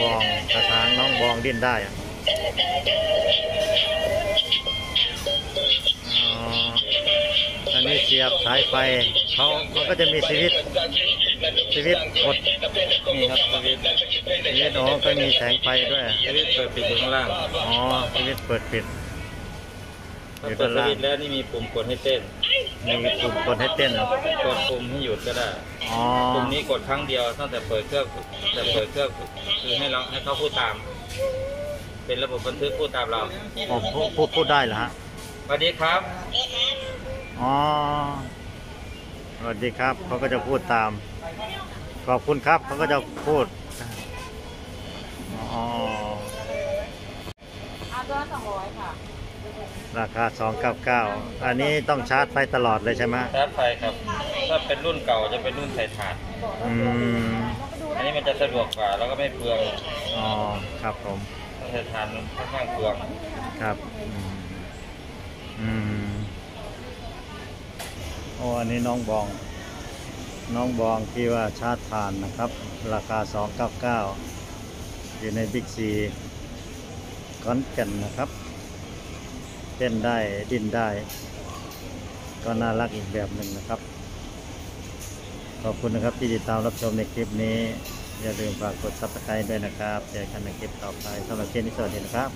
บองดิ้นได้อะอ๋ออันนี้เสียบสายไฟเขาเขาก็จะมีสวิตช์สวิตช์กดนี่ครับสวิตช์สวิตช์อ๋อก็มีแสงไฟด้วยสวิตช์เปิดปิดอยู่ข้างล่างอ๋อสวิตช์เปิดปิดถ้าเปิดสวิตช์แล้วนี่มีปุ่มกดให้เต้น มีปุ่มกดให้เต้นเหรอกดปุ่มให้หยุดก็ได้อ๋อปุ่มนี้กดครั้งเดียวตั้งแต่เปิดเครื่องแต่เปิดเครื่องคือให้เราให้เขาพูดตาม เป็นระบบบันทึกพูดตามเราอ๋อพูดพูดพูดได้เหรอฮะสวัสดีครับอ๋อสวัสดีครับเขาก็จะพูดตาม ขอบคุณครับเขาก็จะพูดอ๋อเอาตัวสองร้อยค่ะ ราคา 299 อันนี้ต้องชาร์จไฟตลอดเลยใช่ไหมชาร์จไฟครับ ถ้าเป็นรุ่นเก่าจะเป็นรุ่นใส่ถ่าน อืม อันนี้มันจะสะดวกกว่าแล้วก็ไม่เปลืองอ๋อ ครับผมถ้าใส่ถ่านมันค่อนข้างเปลือง ครับอืมอืม โอ้ อันนี้น้องบอง น้องบองที่ว่าชาร์จผ่านนะครับ ราคา 299 อยู่ในบิ๊กซีขอนแก่นนะครับ เต้นได้ดิ้นได้ ก็น่ารักอีกแบบหนึ่งนะครับ ขอบคุณนะครับที่ติดตามรับชมในคลิปนี้ อย่าลืมฝากกด subscribe ด้วยนะครับเจอกันในคลิปต่อไปสำหรับคลิปนี้สวัสดีนะครับ